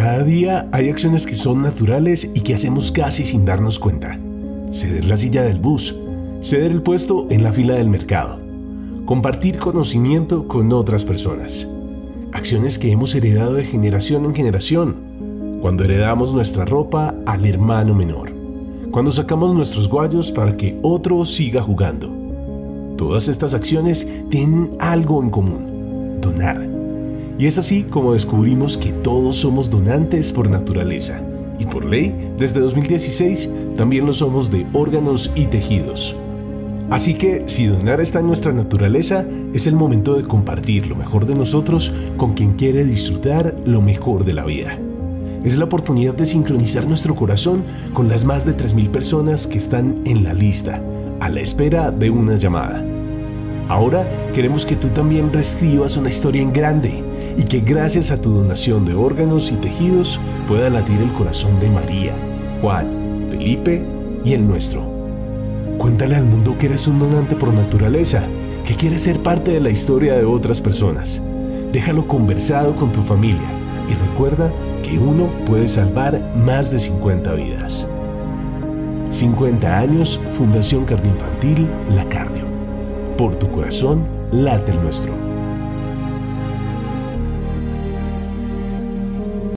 Cada día hay acciones que son naturales y que hacemos casi sin darnos cuenta. Ceder la silla del bus, ceder el puesto en la fila del mercado, compartir conocimiento con otras personas. Acciones que hemos heredado de generación en generación. Cuando heredamos nuestra ropa al hermano menor. Cuando sacamos nuestros guayos para que otro siga jugando. Todas estas acciones tienen algo en común. Donar. Y es así como descubrimos que todos somos donantes por naturaleza. Y por ley, desde 2016, también lo somos de órganos y tejidos. Así que si donar está en nuestra naturaleza, es el momento de compartir lo mejor de nosotros con quien quiere disfrutar lo mejor de la vida. Es la oportunidad de sincronizar nuestro corazón con las más de 3.000 personas que están en la lista, a la espera de una llamada. Ahora queremos que tú también reescribas una historia en grande y que gracias a tu donación de órganos y tejidos pueda latir el corazón de María, Juan, Felipe y el nuestro. Cuéntale al mundo que eres un donante por naturaleza, que quieres ser parte de la historia de otras personas. Déjalo conversado con tu familia y recuerda que uno puede salvar más de 50 vidas. 50 años Fundación Cardioinfantil La Cardio. Por tu corazón late el nuestro.